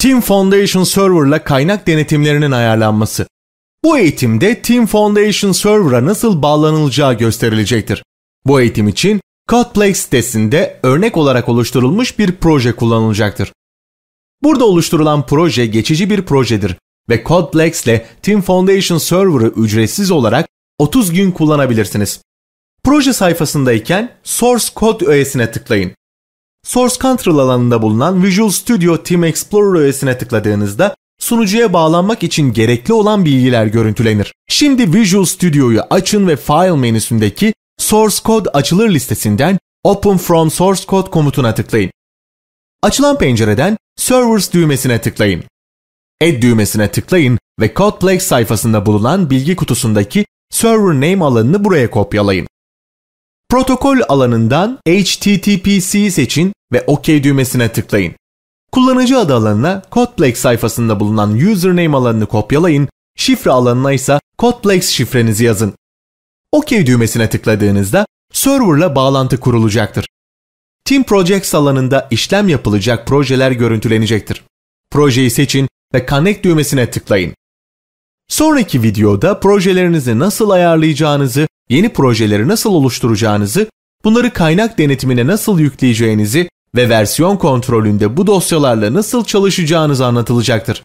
Team Foundation Server'la kaynak denetimlerinin ayarlanması. Bu eğitimde Team Foundation Server'a nasıl bağlanılacağı gösterilecektir. Bu eğitim için CodePlex sitesinde örnek olarak oluşturulmuş bir proje kullanılacaktır. Burada oluşturulan proje geçici bir projedir ve CodePlex ile Team Foundation Server'ı ücretsiz olarak 30 gün kullanabilirsiniz. Proje sayfasındayken Source Code öğesine tıklayın. Source Control alanında bulunan Visual Studio Team Explorer öğesine tıkladığınızda sunucuya bağlanmak için gerekli olan bilgiler görüntülenir. Şimdi Visual Studio'yu açın ve File menüsündeki Source Code açılır listesinden Open from Source Code komutuna tıklayın. Açılan pencereden Servers düğmesine tıklayın. Add düğmesine tıklayın ve CodePlex sayfasında bulunan bilgi kutusundaki Server Name alanını buraya kopyalayın. Protokol alanından HTTPC seçin ve OK düğmesine tıklayın. Kullanıcı adı alanına CodePlex sayfasında bulunan username alanını kopyalayın, şifre alanına ise CodePlex şifrenizi yazın. OK düğmesine tıkladığınızda serverla bağlantı kurulacaktır. Team Projects alanında işlem yapılacak projeler görüntülenecektir. Projeyi seçin ve Connect düğmesine tıklayın. Sonraki videoda projelerinizi nasıl ayarlayacağınızı, yeni projeleri nasıl oluşturacağınızı, bunları kaynak denetimine nasıl yükleyeceğinizi ve versiyon kontrolünde bu dosyalarla nasıl çalışacağınız anlatılacaktır.